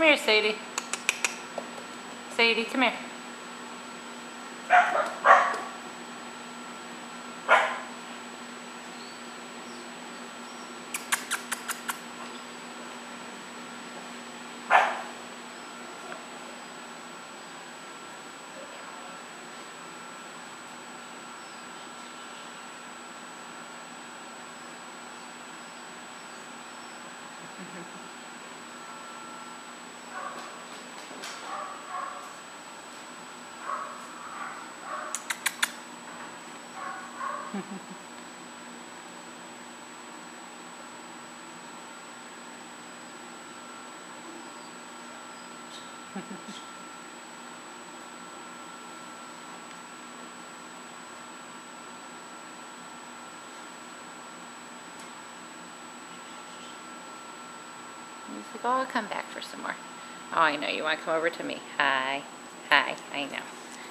Come here, Sadie. Sadie, come here. He's like, oh, I'll come back for some more. Oh, I know. You want to come over to me? Hi. Hi. I know.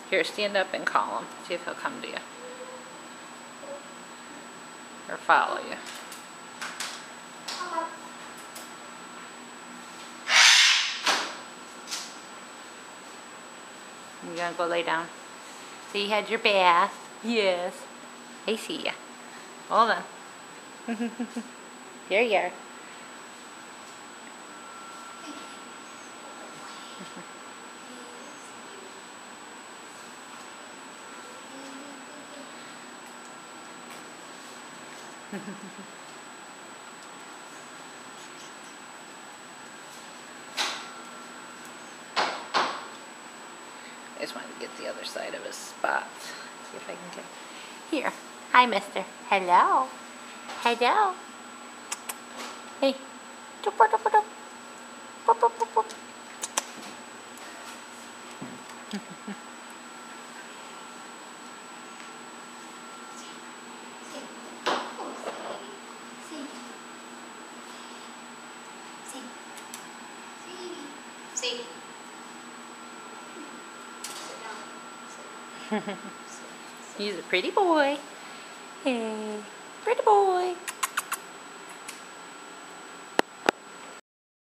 Here, stand up and call him. See if he'll come to you. Or follow you. You gonna go lay down? So you had your bath? Yes. I see ya. Hold on. Here you are. I just wanted to get the other side of his spots. See if I can get. Here. Hi, mister. Hello. Hello. Hey. He's a pretty boy. Hey, pretty boy.